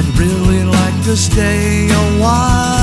I'd really like to stay a while.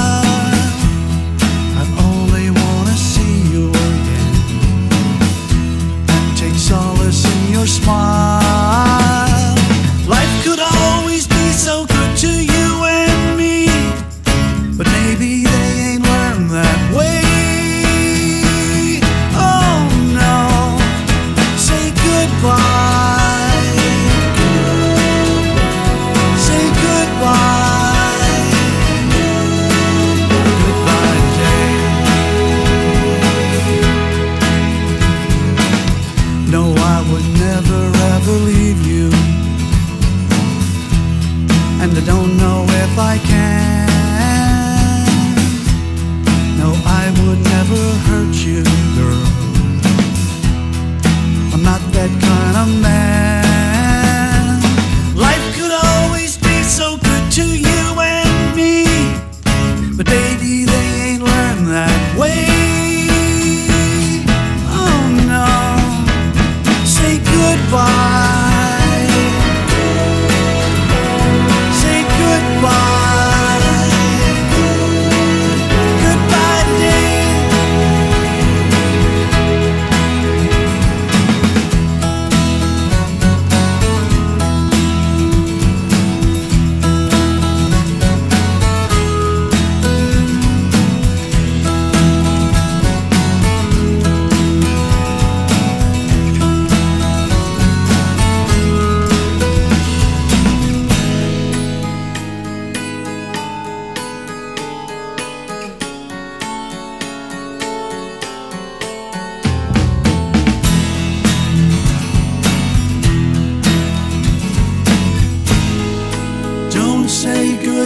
man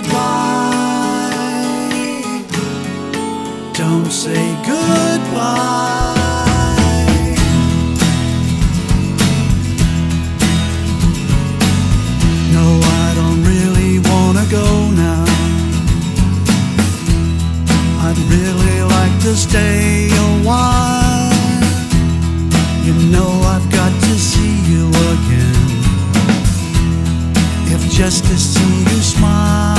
goodbye. Don't say goodbye. No, I don't really want to go now. I'd really like to stay a while. You know, I've got to see you again. If just to see you smile.